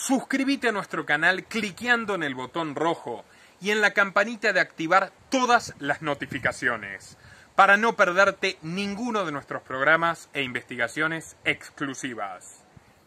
suscríbete a nuestro canal cliqueando en el botón rojo y en la campanita de activar todas las notificaciones para no perderte ninguno de nuestros programas e investigaciones exclusivas.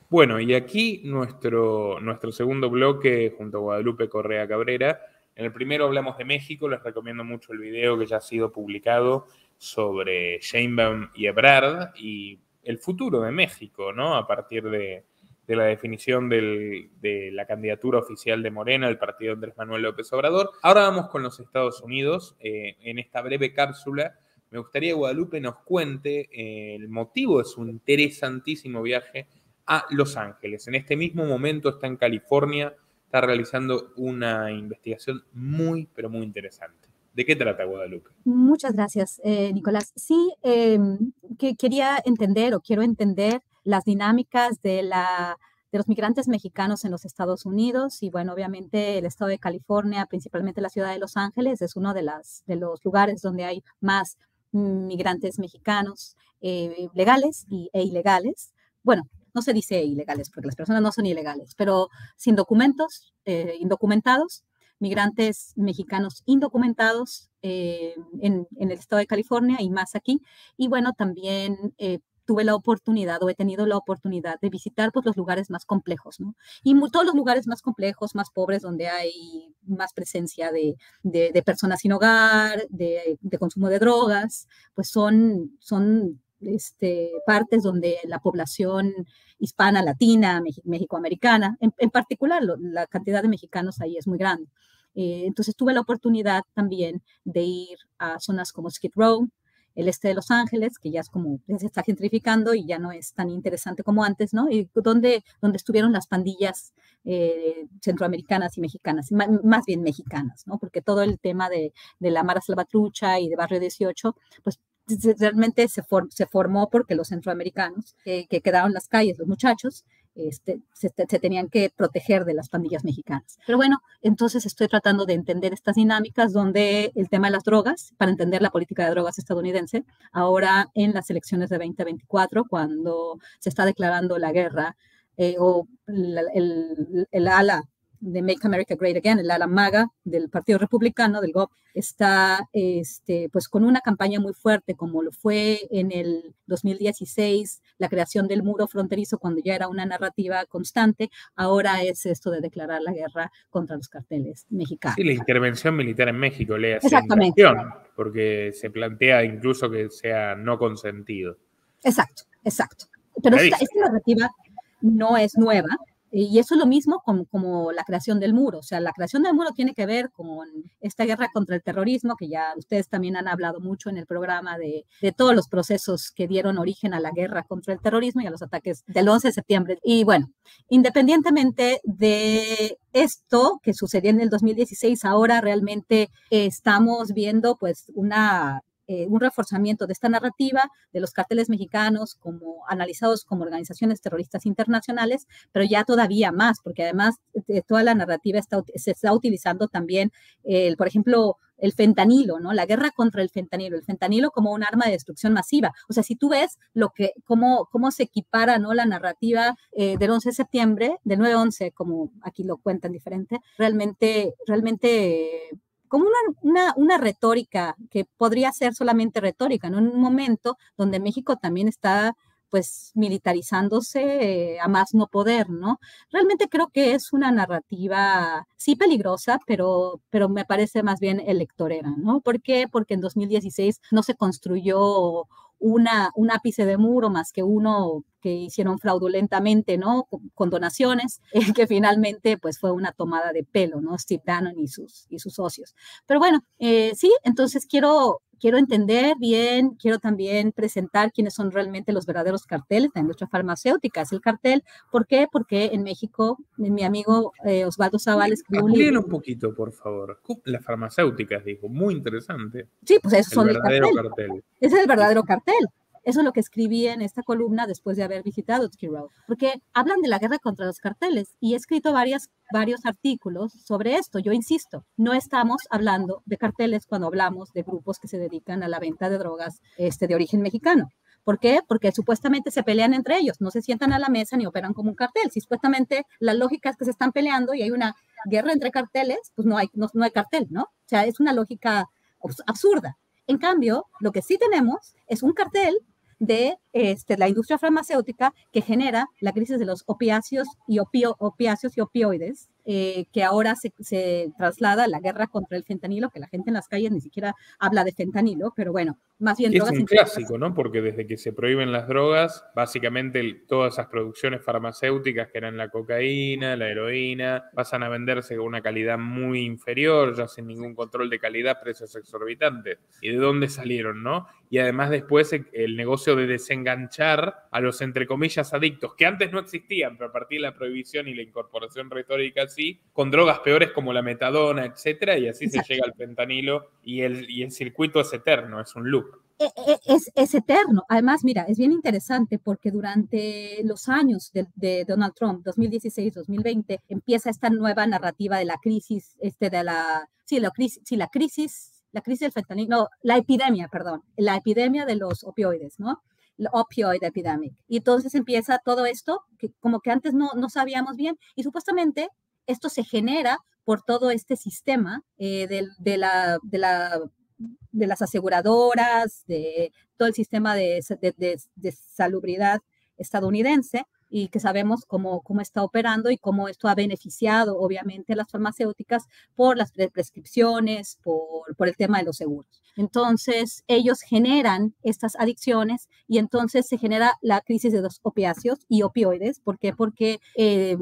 Bueno, y aquí nuestro, nuestro segundo bloque junto a Guadalupe Correa Cabrera. En el primero hablamos de México, les recomiendo mucho el video que ya ha sido publicado sobre Sheinbaum y Ebrard y el futuro de México, ¿no? A partir de, la definición de la candidatura oficial de Morena, el partido Andrés Manuel López Obrador. Ahora vamos con los Estados Unidos. Eh, en esta breve cápsula me gustaría que Guadalupe nos cuente eh, el motivo de su interesantísimo viaje a Los Ángeles. En este mismo momento está en California, está realizando una investigación muy, pero muy interesante. ¿De qué trata Guadalupe? Muchas gracias, eh, Nicolás. Sí, em, que quería entender o quiero entender las dinámicas de, la, de los migrantes mexicanos en los Estados Unidos y bueno, obviamente el estado de California, principalmente la ciudad de Los Ángeles, es uno de, las, de los lugares donde hay más migrantes mexicanos eh, legales e ilegales. Bueno, no se dice ilegales porque las personas no son ilegales, pero sin documentos, eh, indocumentados, migrantes mexicanos indocumentados eh, en, el estado de California y más aquí. Y bueno, también tuve la oportunidad o he tenido la oportunidad de visitar pues, los lugares más complejos, ¿no? Y todos los lugares más complejos, más pobres, donde hay más presencia de, de, personas sin hogar, de, de, consumo de drogas, pues son, son este, partes donde la población hispana, latina, mexicoamericana, en, en particular la cantidad de mexicanos ahí es muy grande. Eh, entonces tuve la oportunidad también de ir a zonas como Skid Row, el este de Los Ángeles, que ya es como, se está gentrificando y ya no es tan interesante como antes, ¿no? Y donde, donde estuvieron las pandillas eh, centroamericanas y mexicanas, más bien mexicanas, ¿no? Porque todo el tema de, de la Mara Salvatrucha y de Barrio 18, pues realmente se, se formó porque los centroamericanos que quedaron en las calles, los muchachos, este, se, tenían que proteger de las pandillas mexicanas. Pero bueno, entonces estoy tratando de entender estas dinámicas donde el tema de las drogas, para entender la política de drogas estadounidense, ahora en las elecciones de 2024, cuando se está declarando la guerra eh, o el, el, ala de Make America Great Again, el ala maga del Partido Republicano, del GOP, está este, pues con una campaña muy fuerte, como lo fue en el 2016, la creación del muro fronterizo, cuando ya era una narrativa constante, ahora es esto de declarar la guerra contra los carteles mexicanos. Sí, la intervención militar en México, le hace Exactamente. porque se plantea incluso que sea no consentido. Exacto, exacto. Pero esta narrativa no es nueva, y eso es lo mismo como, como, la creación del muro. O sea, la creación del muro tiene que ver con esta guerra contra el terrorismo, que ya ustedes también han hablado mucho en el programa de, de todos los procesos que dieron origen a la guerra contra el terrorismo y a los ataques del 11 de septiembre. Y bueno, independientemente de esto que sucedió en el 2016, ahora realmente estamos viendo pues una eh, un reforzamiento de esta narrativa de los carteles mexicanos como analizados como organizaciones terroristas internacionales, pero ya todavía más, porque además de toda la narrativa está, se está utilizando también, por ejemplo, el fentanilo, ¿no? La guerra contra el fentanilo, el fentanilo como un arma de destrucción masiva. O sea, si tú ves lo que, cómo, cómo se equipara, ¿no? La narrativa eh, del 11 de septiembre, del 9-11, como aquí lo cuentan diferente, realmente, realmente como una, una, retórica que podría ser solamente retórica. En un momento donde México también está pues militarizándose a más no poder, ¿no? Realmente creo que es una narrativa, sí peligrosa, pero, pero me parece más bien electorera, ¿no? ¿Por qué? Porque en 2016 no se construyó una, un ápice de muro más que uno que hicieron fraudulentamente, ¿no? Con, donaciones, que finalmente pues fue una tomada de pelo, ¿no? Steve Bannon y sus, y sus socios. Pero bueno, eh, sí, entonces quiero, quiero entender bien, quiero también presentar quiénes son realmente los verdaderos carteles de la industria farmacéutica. Es el cartel, ¿por qué? Porque en México, mi amigo eh, Osvaldo Zaval escribió un libro. un poquito, por favor. Las farmacéuticas, dijo, muy interesante. Sí, pues esos son verdadero el cartel. Ese es el verdadero cartel. Eso es lo que escribí en esta columna después de haber visitado Skid Row, porque hablan de la guerra contra los carteles y he escrito varias, varios artículos sobre esto. Yo insisto, no estamos hablando de carteles cuando hablamos de grupos que se dedican a la venta de drogas este, de origen mexicano ¿Por qué? Porque supuestamente se pelean entre ellos, no se sientan a la mesa ni operan como un cartel. Si supuestamente la lógica es que se están peleando y hay una guerra entre carteles, pues no hay, no, no hay cartel, ¿no? O sea, es una lógica absurda. En cambio, lo que sí tenemos es un cartel de este, la industria farmacéutica que genera la crisis de los opiáceos y, opio, opiáceos y opioides, eh, que ahora se, se, traslada a la guerra contra el fentanilo, que la gente en las calles ni siquiera habla de fentanilo, pero bueno, más bien... Es un clásico, ¿no? Porque desde que se prohíben las drogas, básicamente todas esas producciones farmacéuticas que eran la cocaína, la heroína, pasan a venderse con una calidad muy inferior, ya sin ningún control de calidad, precios exorbitantes. ¿Y de dónde salieron, no? Y además después el negocio de desenganchar a los, entre comillas, adictos, que antes no existían, pero a partir de la prohibición y la incorporación retórica con drogas peores como la metadona, etcétera, y así se llega al fentanilo y el, y el circuito es eterno, es un loop. E, e, es, es, eterno. Además, mira, es bien interesante porque durante los años de, de Donald Trump, 2016-2020, empieza esta nueva narrativa de la crisis, este, de la, sí, la crisis, sí, la crisis la crisis del fentanilo, no, la epidemia, perdón, la epidemia de los opioides, ¿no? La opioid epidemic. Y entonces empieza todo esto, que como que antes no, no sabíamos bien, y supuestamente esto se genera por todo este sistema eh, de, de, la, de, la, de, las aseguradoras, de todo el sistema de, de salubridad estadounidense, y que sabemos cómo, está operando y cómo esto ha beneficiado, obviamente, a las farmacéuticas por las prescripciones, por, por el tema de los seguros. Entonces, ellos generan estas adicciones y entonces se genera la crisis de los opiáceos y opioides. ¿Por qué? Porque eh,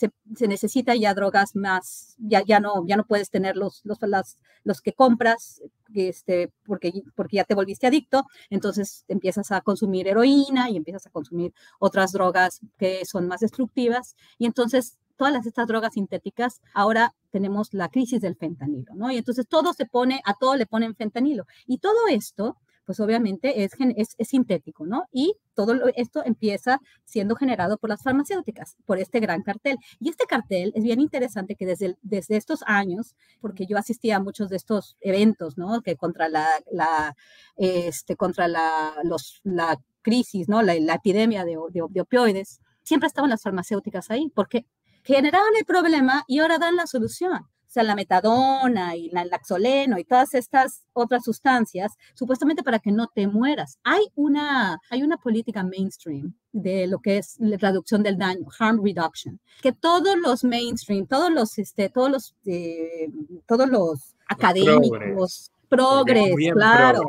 se, se, necesita ya drogas más, ya, ya, no, ya no puedes tener los, los, las, los que compras este, porque, porque ya te volviste adicto, entonces empiezas a consumir heroína y empiezas a consumir otras drogas que son más destructivas y entonces todas estas drogas sintéticas, ahora tenemos la crisis del fentanilo, ¿no? Y entonces todo se pone, a todo le ponen fentanilo. Y todo esto pues obviamente es, es, sintético, ¿no? Y todo esto empieza siendo generado por las farmacéuticas, por este gran cartel. Y este cartel es bien interesante que desde, desde estos años, porque yo asistía a muchos de estos eventos, ¿no? Que contra la, este, contra la, los, la crisis, ¿no? La, la epidemia de, de, de opioides, siempre estaban las farmacéuticas ahí, porque generaban el problema y ahora dan la solución o sea, la metadona y la, laxoleno y todas estas otras sustancias, supuestamente para que no te mueras. Hay una, hay una política mainstream de lo que es la reducción del daño, harm reduction, que todos los mainstream, todos los, este, todos los, eh, todos los académicos, progres, claro,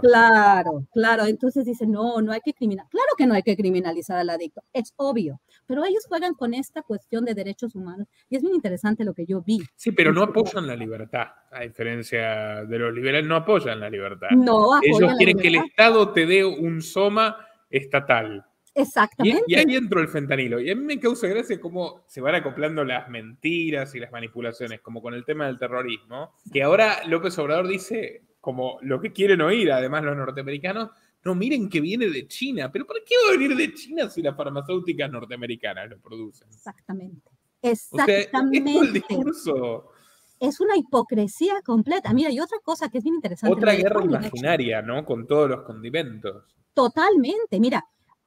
claro, claro. Entonces dicen, no, no hay que criminalizar. Claro que no hay que criminalizar al adicto, es obvio. Pero ellos juegan con esta cuestión de derechos humanos y es muy interesante lo que yo vi. Sí, pero no apoyan la libertad, a diferencia de los liberales, no apoyan la libertad. No Ellos quieren que el Estado te dé un soma estatal. Exactamente. Y, y, ahí entró el fentanilo. Y a mí me causa gracia cómo se van acoplando las mentiras y las manipulaciones, como con el tema del terrorismo, que ahora López Obrador dice, como lo que quieren oír, además los norteamericanos, no, miren que viene de China. ¿Pero por qué va a venir de China si las farmacéuticas norteamericanas lo producen? Exactamente. Exactamente. O sea, es el discurso. Es una hipocresía completa. Mira, y otra cosa que es bien interesante. Otra guerra imaginaria, ¿no? Con todos los condimentos. Totalmente. Mira,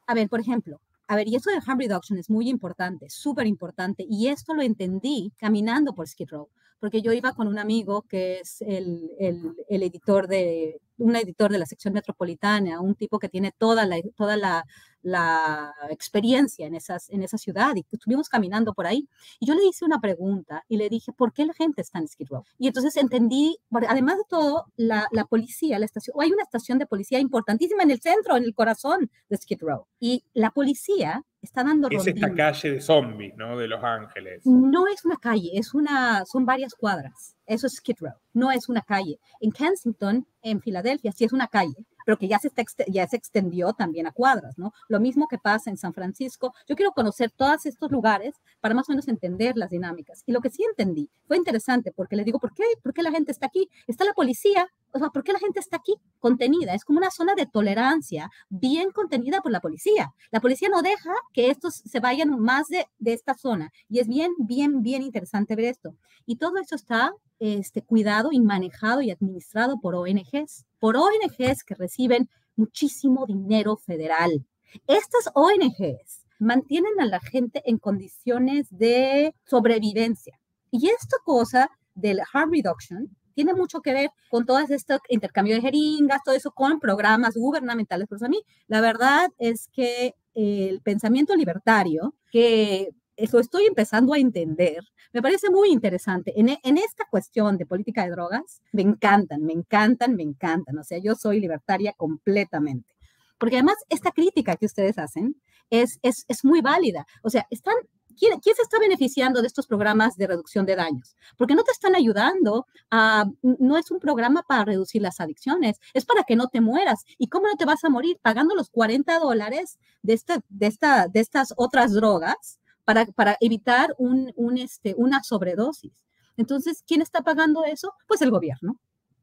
a ver, por ejemplo, a ver, y eso de harm reduction es muy importante, súper importante, y esto lo entendí caminando por Skid Row, porque yo iba con un amigo que es el, el, el editor de, un editor de la sección metropolitana, un tipo que tiene toda la, toda la, la experiencia en, esas, en esa ciudad y estuvimos caminando por ahí. Y yo le hice una pregunta y le dije, ¿por qué la gente está en Skid Row? Y entonces entendí, además de todo, la, la policía, la estación, hay una estación de policía importantísima en el centro, en el corazón de Skid Row. Y la policía está dando Es esta calle de zombies, ¿no? De Los Ángeles. No es una calle, es una, son varias cuadras. Eso es Skid Row, no es una calle. En Kensington, en Filadelfia, sí es una calle, pero que ya se, extendió también a cuadras, ¿no? Lo mismo que pasa en San Francisco. Yo quiero conocer todos estos lugares para más o menos entender las dinámicas. Y lo que sí entendí fue interesante porque le digo, ¿por qué, ¿por qué la gente está aquí? Está la policía, o sea, ¿por qué la gente está aquí contenida? Es como una zona de tolerancia bien contenida por la policía. La policía no deja que estos se vayan más de, de esta zona. Y es bien, bien, bien interesante ver esto. Y todo eso está este, cuidado y manejado y administrado por ONGs, por ONGs que reciben muchísimo dinero federal. Estas ONGs mantienen a la gente en condiciones de sobrevivencia. Y esta cosa del harm reduction tiene mucho que ver con todo este intercambio de jeringas, todo eso con programas gubernamentales. Pues a mí, la verdad es que el pensamiento libertario, que eso estoy empezando a entender, me parece muy interesante. En, en, esta cuestión de política de drogas, me encantan, me encantan, me encantan. O sea, yo soy libertaria completamente. Porque además, esta crítica que ustedes hacen es, es, es muy válida. O sea, están ¿Quién, se está beneficiando de estos programas de reducción de daños? Porque no te están ayudando a, no es un programa para reducir las adicciones, es para que no te mueras. ¿Y cómo no te vas a morir? Pagando los 40 dólares de, esta, de, esta, de estas otras drogas para, para evitar un, un, este, una sobredosis. Entonces, ¿quién está pagando eso? Pues el gobierno,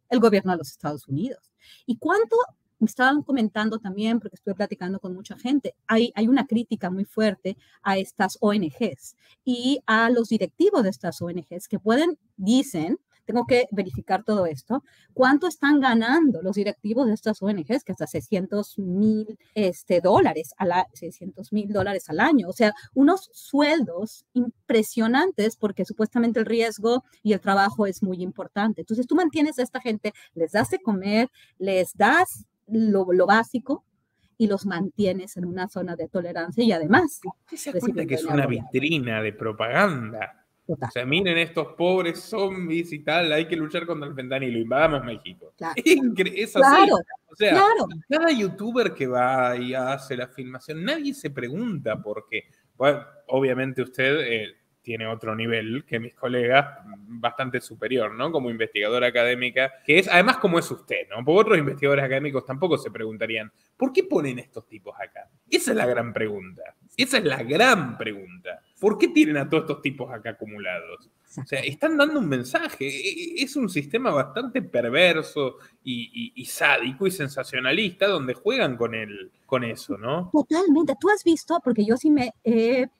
el gobierno de los Estados Unidos. ¿Y cuánto me estaban comentando también, porque estuve platicando con mucha gente, hay, hay una crítica muy fuerte a estas ONGs y a los directivos de estas ONGs que pueden, dicen, tengo que verificar todo esto, cuánto están ganando los directivos de estas ONGs, que hasta 600 mil este, dólares, a la, 600 mil dólares al año, o sea, unos sueldos impresionantes porque supuestamente el riesgo y el trabajo es muy importante. Entonces tú mantienes a esta gente, les das de comer, les das lo, lo básico y los mantienes en una zona de tolerancia y además... se cuenta que es una vitrina de propaganda? O sea, miren estos pobres zombies y tal, hay que luchar contra el fentanilo, invadamos México. Es, así. o sea, cada youtuber que va y hace la filmación, nadie se pregunta por qué. Bueno, obviamente usted eh, tiene otro nivel que mis colegas, bastante superior, ¿no? Como investigadora académica, que es además como es usted, ¿no? Porque otros investigadores académicos tampoco se preguntarían, ¿por qué ponen estos tipos acá? Esa es la gran pregunta. Esa es la gran pregunta. ¿Por qué tienen a todos estos tipos acá acumulados? O sea, están dando un mensaje. E, e, es un sistema bastante perverso y, sádico y sensacionalista donde juegan con, el, con eso, ¿no? Totalmente. Tú has visto, porque yo sí me,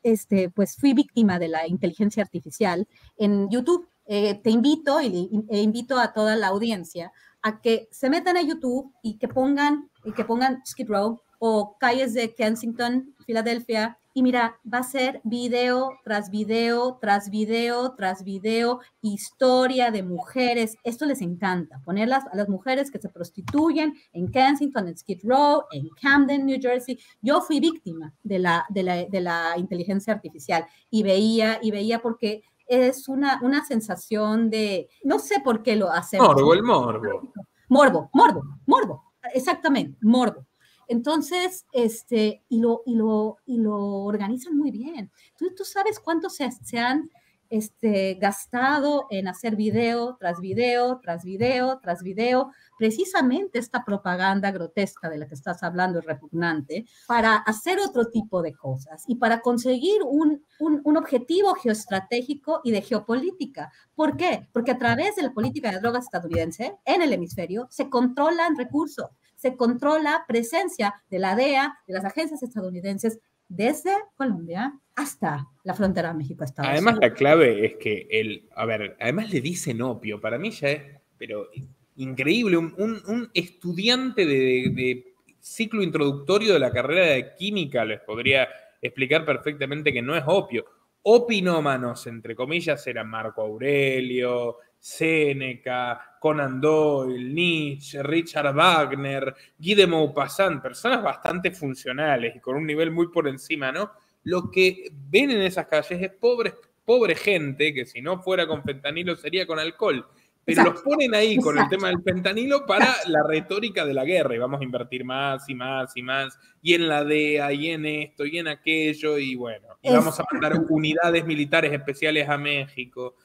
este, pues fui víctima de la inteligencia artificial en YouTube. Eh, te invito y, e invito a toda la audiencia a que se metan a YouTube y que pongan, y que pongan Skid Row o calles de Kensington, Filadelfia, y mira, va a ser video tras video, tras video, tras video, historia de mujeres. Esto les encanta, ponerlas a las mujeres que se prostituyen en Kensington, en Skid Row, en Camden, New Jersey. Yo fui víctima de la, de la, de la inteligencia artificial y veía, y veía porque es una, una sensación de, no sé por qué lo hacemos. Morbo, el morbo. Morbo, morbo, morbo, exactamente, morbo. Entonces, este, y lo, y lo, y lo organizan muy bien. Tú, tú sabes cuánto se, se han este, gastado en hacer video tras video, tras video, tras video, precisamente esta propaganda grotesca de la que estás hablando repugnante, para hacer otro tipo de cosas y para conseguir un, un, un, objetivo geoestratégico y de geopolítica. ¿Por qué? Porque a través de la política de drogas estadounidense en el hemisferio se controlan recursos se controla presencia de la DEA, de las agencias estadounidenses, desde Colombia hasta la frontera México-Estados Unidos. Además, la clave es que el, a ver, además le dicen opio, para mí ya es, pero increíble, un, estudiante de, de, ciclo introductorio de la carrera de química les podría explicar perfectamente que no es opio. Opinómanos, entre comillas, eran Marco Aurelio, Séneca, Conan Doyle, Nietzsche, Richard Wagner, Guy de Maupassant, personas bastante funcionales y con un nivel muy por encima, ¿no? Lo que ven en esas calles es pobre, pobre gente que si no fuera con fentanilo sería con alcohol. Pero los ponen ahí con el tema del fentanilo para la retórica de la guerra y vamos a invertir más y más y más y en la DEA y en esto y en aquello y bueno, y vamos a mandar unidades militares especiales a México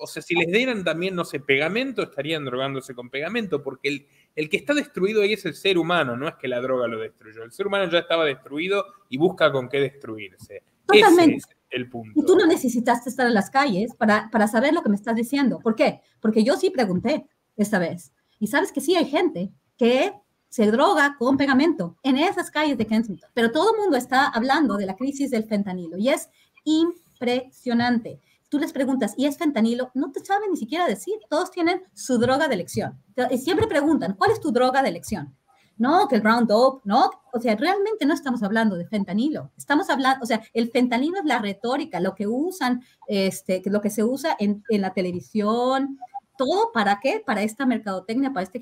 o sea, si les dieran también, no sé, pegamento, estarían drogándose con pegamento, porque el, el, que está destruido ahí es el ser humano, no es que la droga lo destruyó. El ser humano ya estaba destruido y busca con qué destruirse. Totalmente. Ese es el punto. Y tú no necesitaste estar en las calles para, para saber lo que me estás diciendo. ¿Por qué? Porque yo sí pregunté esta vez. Y sabes que sí hay gente que se droga con pegamento en esas calles de Kensington. Pero todo el mundo está hablando de la crisis del fentanilo y es impresionante tú les preguntas, ¿y es fentanilo? No te saben ni siquiera decir. Todos tienen su droga de elección. Siempre preguntan, ¿cuál es tu droga de elección? no, que el brown dope, no, o sea, realmente no estamos hablando de fentanilo, estamos hablando, o sea, el fentanilo es la retórica, lo que usan, este, lo que se usa en, en la televisión, todo para qué? Para esta mercadotecnia, para este,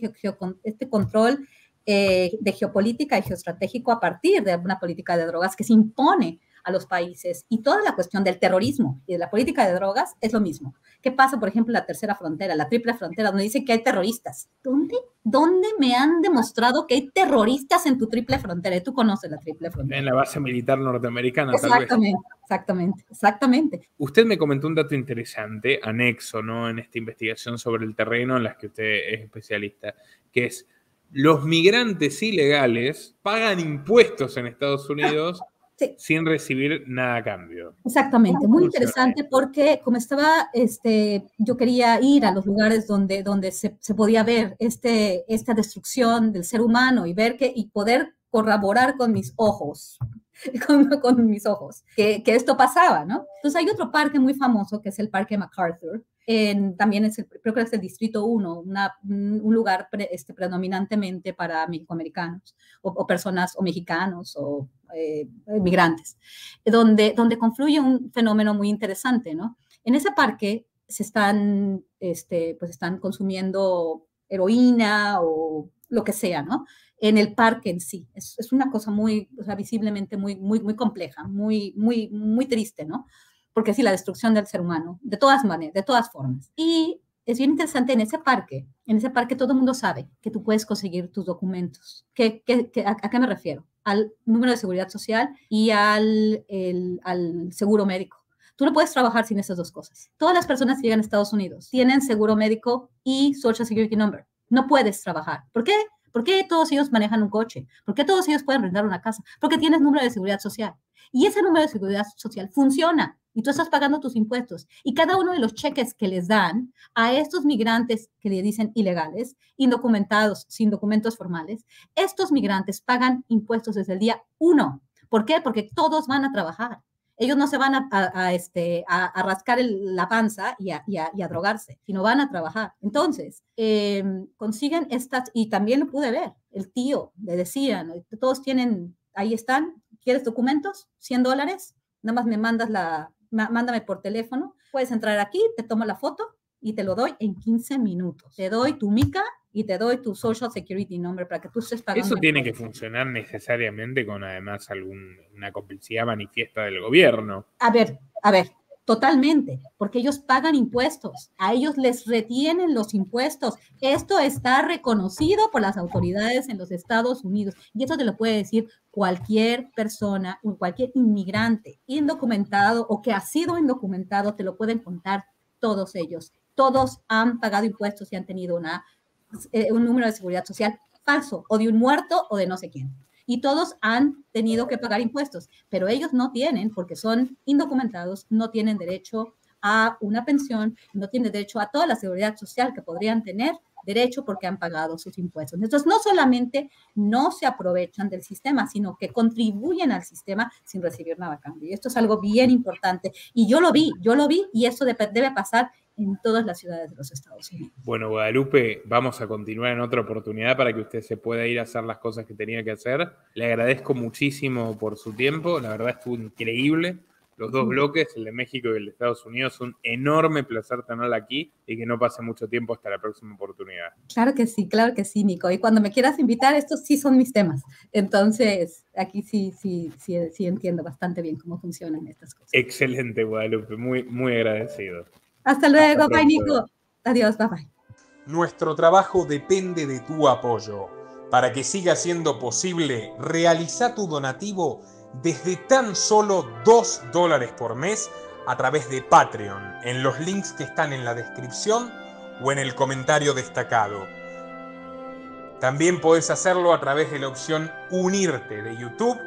este control eh, de geopolítica y geoestratégico a partir de una política de drogas que se impone a los países. Y toda la cuestión del terrorismo y de la política de drogas es lo mismo. ¿Qué pasa, por ejemplo, en la tercera frontera, la triple frontera, donde dicen que hay terroristas? ¿Dónde, ¿Dónde me han demostrado que hay terroristas en tu triple frontera? Y tú conoces la triple frontera. En la base militar norteamericana, exactamente, tal vez. Exactamente, exactamente. Usted me comentó un dato interesante, anexo, ¿no? En esta investigación sobre el terreno en la que usted es especialista, que es los migrantes ilegales pagan impuestos en Estados Unidos sin recibir nada a cambio. Exactamente, muy interesante porque como estaba, este, yo quería ir a los lugares donde, donde se, podía ver este, esta destrucción del ser humano y ver que, y poder corroborar con mis ojos, con, con mis ojos, que, que, esto pasaba, ¿no? Entonces hay otro parque muy famoso que es el Parque MacArthur, también es creo que es el Distrito 1, un lugar este, predominantemente para mexicoamericanos o, personas o mexicanos o eh, migrantes, donde, donde confluye un fenómeno muy interesante, ¿no? En ese parque se están, este, pues están consumiendo heroína o lo que sea, ¿no? En el parque en sí. Es, es una cosa muy, o sea, visiblemente muy, muy, muy compleja, muy, muy, muy triste, ¿no? Porque sí, la destrucción del ser humano, de todas maneras, de todas formas. Y es bien interesante en ese parque, en ese parque todo el mundo sabe que tú puedes conseguir tus documentos. ¿Qué, a, qué me refiero? Al número de seguridad social y al, al seguro médico. Tú no puedes trabajar sin esas dos cosas. Todas las personas que llegan a Estados Unidos tienen seguro médico y Social Security Number. No puedes trabajar. ¿Por qué? ¿Por qué todos ellos manejan un coche? ¿Por qué todos ellos pueden rentar una casa? Porque tienes número de seguridad social. Y ese número de seguridad social funciona y tú estás pagando tus impuestos. Y cada uno de los cheques que les dan a estos migrantes que le dicen ilegales, indocumentados, sin documentos formales, estos migrantes pagan impuestos desde el día uno. ¿Por qué? Porque todos van a trabajar. Ellos no se van a, este, a, rascar la panza y, a, drogarse, sino van a trabajar. Entonces, em, consiguen estas, y también lo pude ver, el tío le decían, todos tienen, ahí están, ¿quieres documentos? 100 dólares, nada más me mandas la, mándame por teléfono, puedes entrar aquí, te tomo la foto y te lo doy en 15 minutos. Te doy tu mica y te doy tu Social Security Number para que tú estés pagando. Eso tiene que funcionar necesariamente con además alguna complicidad manifiesta del gobierno. A ver, a ver, Totalmente, porque ellos pagan impuestos, a ellos les retienen los impuestos. Esto está reconocido por las autoridades en los Estados Unidos y eso te lo puede decir cualquier persona, cualquier inmigrante indocumentado o que ha sido indocumentado, te lo pueden contar todos ellos. Todos han pagado impuestos y han tenido una, eh, un número de seguridad social falso o de un muerto o de no sé quién y todos han tenido que pagar impuestos, pero ellos no tienen, porque son indocumentados, no tienen derecho a una pensión, no tienen derecho a toda la seguridad social que podrían tener derecho porque han pagado sus impuestos. Entonces, no solamente no se aprovechan del sistema, sino que contribuyen al sistema sin recibir nada a cambio. Y esto es algo bien importante. Y yo lo vi, yo lo vi y eso debe pasar en todas las ciudades de los Estados Unidos. Bueno, Guadalupe, vamos a continuar en otra oportunidad para que usted se pueda ir a hacer las cosas que tenía que hacer. Le agradezco muchísimo por su tiempo, la verdad estuvo increíble. Los dos bloques, el de México y el de Estados Unidos, un enorme placer tenerla aquí y que no pase mucho tiempo hasta la próxima oportunidad. Claro que sí, claro que sí, Nico. Y cuando me quieras invitar, estos sí son mis temas. Entonces, aquí sí, sí, sí, sí entiendo bastante bien cómo funcionan estas cosas. Excelente, Guadalupe. Muy, muy agradecido. Hasta luego, bye Nico. Adiós, bye bye. Nuestro trabajo depende de tu apoyo. Para que siga siendo posible, realiza tu donativo desde tan solo 2 dólares por mes a través de Patreon, en los links que están en la descripción o en el comentario destacado. También puedes hacerlo a través de la opción Unirte de YouTube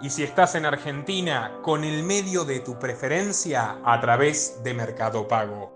y si estás en Argentina, con el medio de tu preferencia a través de Mercado Pago.